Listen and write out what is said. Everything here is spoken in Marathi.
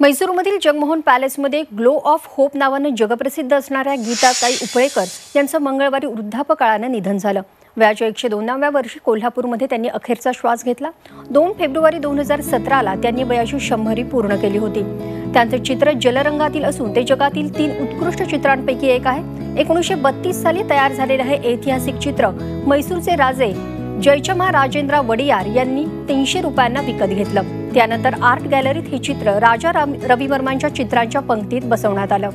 मैसूरमधील जगमोहन पॅलेसमध्ये ग्लो ऑफ होप नावानं जगप्रसिद्ध असणाऱ्या गीताताई उपळेकर यांचं मंगळवारी वृद्धापकाळानं निधन झालं. वयाच्या एकशे दोनाव्या वर्षी कोल्हापूरमध्ये त्यांनी अखेरचा श्वास घेतला. दोन फेब्रुवारी दोन हजार सतराला त्यांनी वयाची शंभरी पूर्ण केली होती. त्यांचं चित्र जलरंगातील असून ते जगातील तीन उत्कृष्ट चित्रांपैकी एक आहे. एकोणीसशे बत्तीस साली तयार झालेलं हे ऐतिहासिक चित्र मैसूरचे राजे जयचमा राजेंद्र वडियार यांनी तीनशे रुपयांना विकत घेतलं. त्यानंतर आर्ट गॅलरीत हे चित्र राजा रविवर्मांच्या चित्रांच्या पंक्तीत बसवण्यात आलं.